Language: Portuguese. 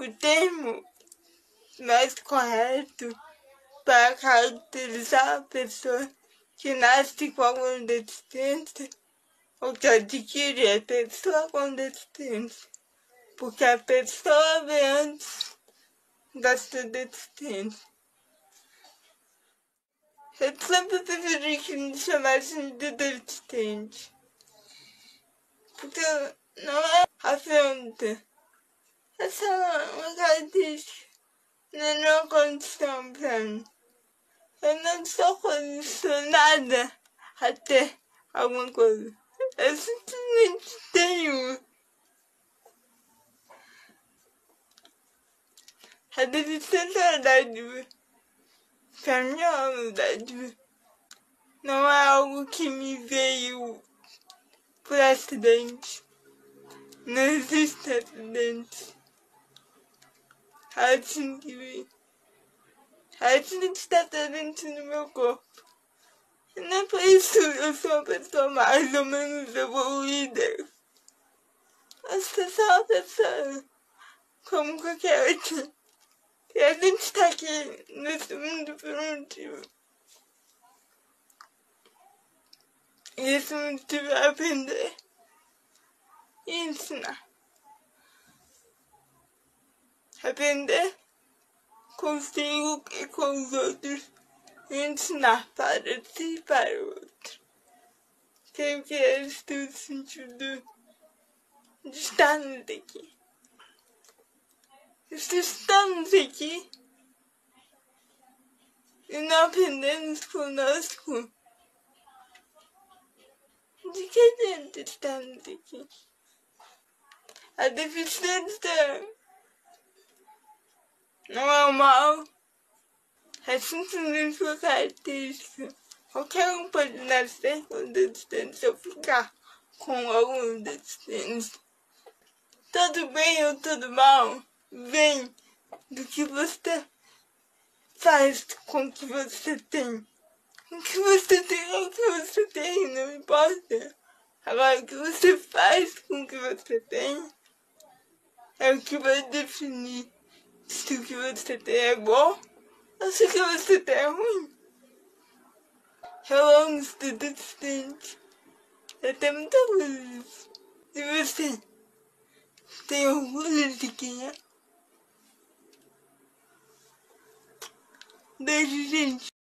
o termo mais correto para caracterizar a pessoa que nasce com alguma deficiência ou que adquire a pessoa com deficiência. Porque a pessoa vem antes da sua deficiência. Eu sempre preferi que me chamassem de deficiente. Porque não é afronta. Essa é uma característica, é uma condição pra mim. Eu não sou condicionada a ter alguma coisa. Eu simplesmente tenho. A deficiência é dádiva. Pra mim é uma. Não é algo que me veio por acidente. Não existe acidente. Assim que vem. Que está presente no meu corpo. Não é por isso eu sou uma pessoa mais ou menos evoluída. Eu sou só uma pessoa como qualquer outra. E a gente está aqui nesse mundo por um motivo. E esse motivo é aprender e ensinar. Aprender consigo e com os outros ensinar para si e para o outro. Creio que é esse o sentido de estarmos aqui. Se estamos aqui e não aprendemos conosco, de que adianta estarmos aqui? A deficiência não é o mal, é simplesmente uma característica. Qualquer um pode nascer com deficiência ou ficar com alguma deficiência. Tudo bem ou tudo mal vem do que você faz com o que você tem. O que você tem é o que você tem, não importa. Agora, o que você faz com o que você tem é o que vai definir se o que você tem é bom ou se o que você tem é ruim. Eu amo estudo distante. Eu tenho orgulho disso. E você? Tem orgulho de quem é? Beijo, gente.